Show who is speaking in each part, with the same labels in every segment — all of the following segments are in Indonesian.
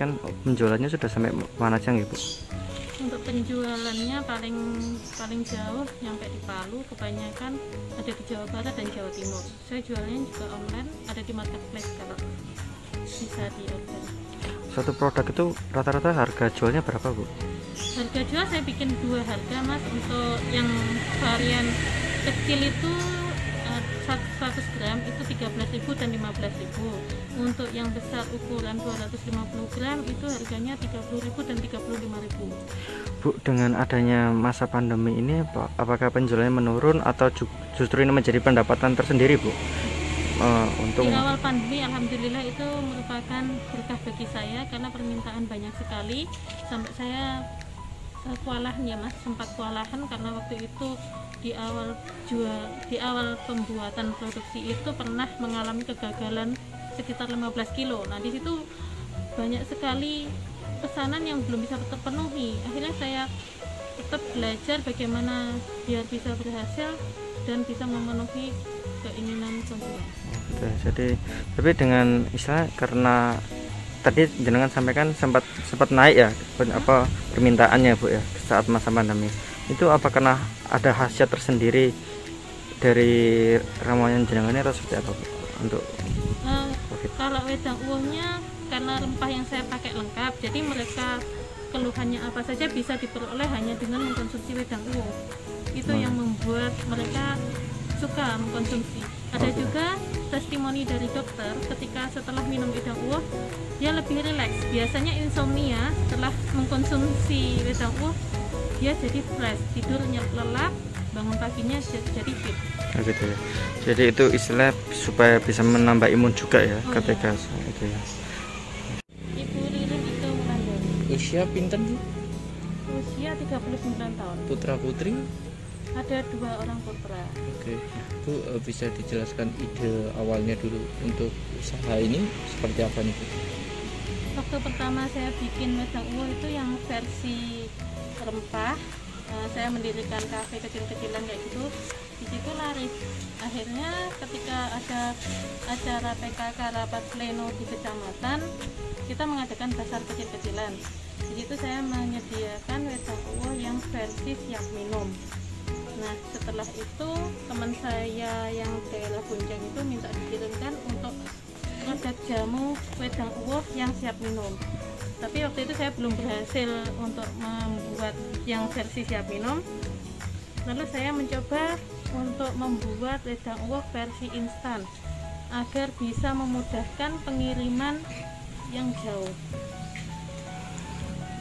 Speaker 1: dijelaskan penjualannya sudah sampai mana aja nggih Bu?
Speaker 2: Untuk penjualannya paling paling jauh nyampe di Palu, kebanyakan ada di Jawa Barat dan Jawa Timur. Saya jualnya juga online, ada di marketplace kalau bisa di order.
Speaker 1: Satu produk itu rata-rata harga jualnya berapa Bu?
Speaker 2: Harga jual saya bikin dua harga mas untuk yang varian kecil itu 13.000 dan 15.000 untuk yang besar ukuran 250 gram itu harganya 30.000 dan 35.000
Speaker 1: Bu, dengan adanya masa pandemi ini apa- apakah penjualannya menurun atau ju- justru ini menjadi pendapatan tersendiri Bu? Eh, untuk
Speaker 2: di awal pandemi alhamdulillah itu merupakan berkah bagi saya karena permintaan banyak sekali. Sampai saya eh, kewalahan ya mas. Sempat kewalahan karena waktu itu di awal jual di awal pembuatan produksi itu pernah mengalami kegagalan sekitar 15 kilo. Nah di situ banyak sekali pesanan yang belum bisa terpenuhi. Akhirnya saya tetap belajar bagaimana biar bisa berhasil dan bisa memenuhi keinginan konsumen.
Speaker 1: Jadi tapi dengan istilah karena tadi jenengan sampaikan sempat sempat naik ya pen- apa permintaannya Bu ya saat masa pandemi. Itu apa karena ada khasiat tersendiri dari ramuan jenengan ini atau seperti apa Bu? Untuk
Speaker 2: Eh,
Speaker 1: COVID?
Speaker 2: kalau wedang uwohnya karena rempah yang saya pakai lengkap jadi mereka keluhannya apa saja bisa diperoleh hanya dengan mengkonsumsi wedang uwoh itu
Speaker 1: Hmm.
Speaker 2: yang membuat mereka suka mengkonsumsi ada
Speaker 1: Oke.
Speaker 2: juga testimoni dari dokter ketika dia lebih rileks biasanya insomnia setelah mengkonsumsi wedang uwoh dia jadi fresh tidur nyel- lelap bangun paginya jadi jadi fit
Speaker 1: Oh, gitu ya. Jadi itu istilah supaya bisa menambah imun juga ya
Speaker 2: Oh,
Speaker 1: ketika itu ya.
Speaker 2: ibu Ririn itu Wulandari
Speaker 3: Usia pinten Bu?
Speaker 2: usia 39 tahun
Speaker 3: Putra putri?
Speaker 2: ada dua orang putra
Speaker 3: Oke. Bu eh, bisa dijelaskan ide awalnya dulu untuk usaha ini seperti apa nih Bu?
Speaker 2: Waktu pertama saya bikin wedang uwo itu yang versi rempah eh, saya mendirikan kafe kecil-kecilan kayak gitu di situ laris akhirnya ketika ada acara PKK rapat pleno di kecamatan kita mengadakan pasar kecil-kecilan. Di situ saya menyediakan wedang uwo yang versi siap minum. Nah, setelah itu teman saya yang daerah Bonceng itu minta dikirimkan untuk produk jamu wedang uwoh yang siap minum. Tapi waktu itu saya belum berhasil untuk membuat yang versi siap minum. Lalu saya mencoba untuk membuat wedang uwoh versi instan agar bisa memudahkan pengiriman yang jauh.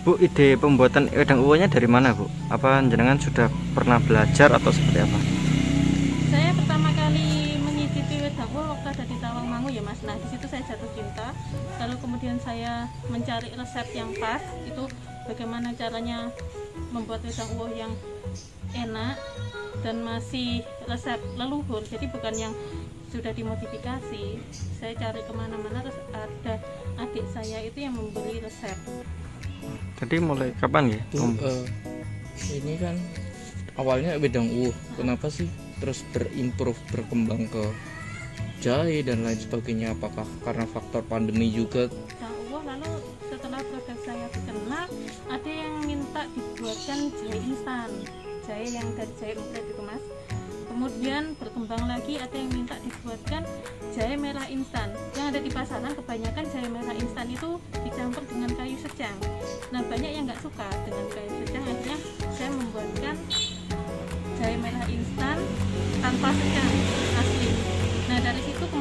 Speaker 1: Bu, ide pembuatan wedang uwonya dari mana Bu? Apa jenengan sudah pernah belajar atau seperti apa?
Speaker 2: Ya mas. Nah di situ saya jatuh cinta. Lalu kemudian saya mencari resep yang pas. Itu bagaimana caranya membuat wedang uwoh yang enak dan masih resep leluhur. Jadi bukan yang sudah dimodifikasi. Saya cari ke mana-mana terus ada adik saya itu yang memberi resep.
Speaker 1: Jadi mulai kapan ya?
Speaker 3: Bu, eh, ini kan awalnya wedang uwuh. Kenapa sih terus berimprove berkembang ke jahe dan lain sebagainya? Apakah karena faktor pandemi juga?
Speaker 2: Nah, uwoh lalu setelah produk saya dikenal, ada yang minta dibuatkan jahe instan, jahe yang dari jahe empret itu mas. Kemudian berkembang lagi ada yang minta dibuatkan jahe merah instan. Yang ada di pasaran kebanyakan jahe merah instan itu dicampur dengan kayu secang. Nah banyak yang nggak suka dengan kayu secang, akhirnya saya membuatkan jahe merah instan tanpa secang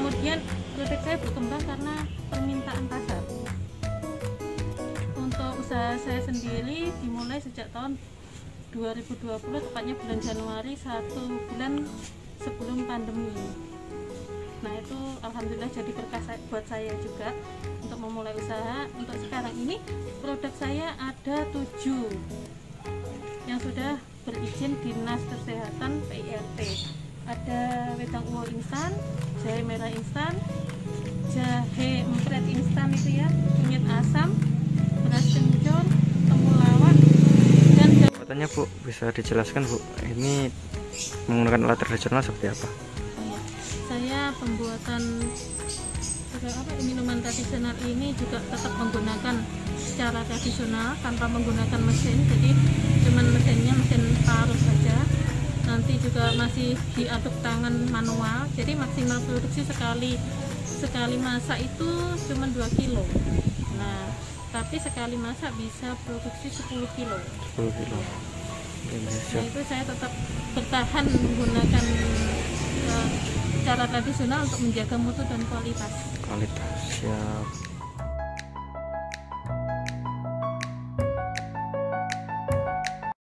Speaker 2: kemudian produk saya berkembang karena permintaan pasar. Untuk usaha saya sendiri dimulai sejak tahun 2020 tepatnya bulan Januari satu bulan sebelum pandemi. Nah itu alhamdulillah jadi berkah buat saya juga untuk memulai usaha. Untuk sekarang ini produk saya ada tujuh yang sudah berizin dinas kesehatan PIRT. Ada wedang uwo instan, jahe merah instan, jahe empret instan itu ya, kunyit asam, beras kencur, temulawak, dan
Speaker 1: Katanya Bu, bisa dijelaskan Bu, ini menggunakan alat tradisional seperti apa?
Speaker 2: Saya pembuatan juga apa minuman tradisional ini juga tetap menggunakan secara tradisional tanpa menggunakan mesin jadi cuman mesinnya mesin parut saja nanti juga masih diaduk tangan manual jadi maksimal produksi sekali. Sekali masak itu cuma 2 kilo. Nah tapi sekali masak bisa produksi 10 kilo.
Speaker 1: 10 kilo.
Speaker 2: Nah itu saya tetap bertahan menggunakan eh, cara tradisional untuk menjaga mutu dan kualitas.
Speaker 1: kualitas siap